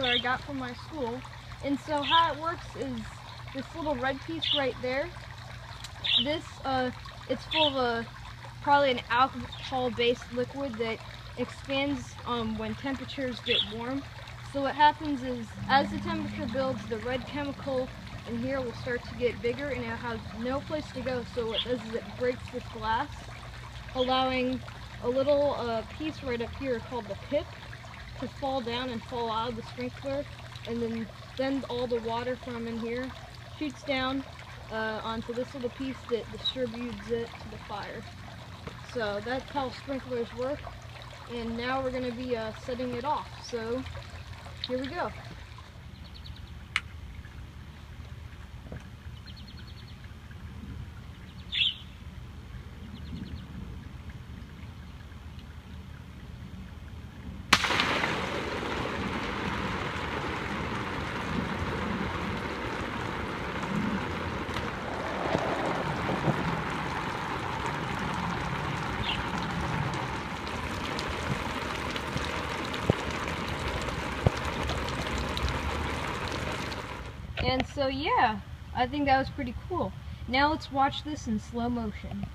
I got from my school. And so how it works is this little red piece right there. This, uh, it's full of a, probably an alcohol-based liquid that expands um, when temperatures get warm. So what happens is, as the temperature builds, the red chemical in here will start to get bigger and it has no place to go. So what it does is it breaks this glass, allowing a little uh, piece right up here called the pip to fall down and fall out of the sprinkler. And then, then all the water from in here shoots down uh, onto this little piece that distributes it to the fire. So that's how sprinklers work. And now we're going to be uh, setting it off. So here we go. And so yeah, I think that was pretty cool. Now let's watch this in slow motion.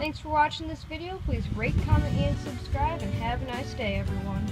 Thanks for watching this video. Please rate, comment, and subscribe, and have a nice day, everyone.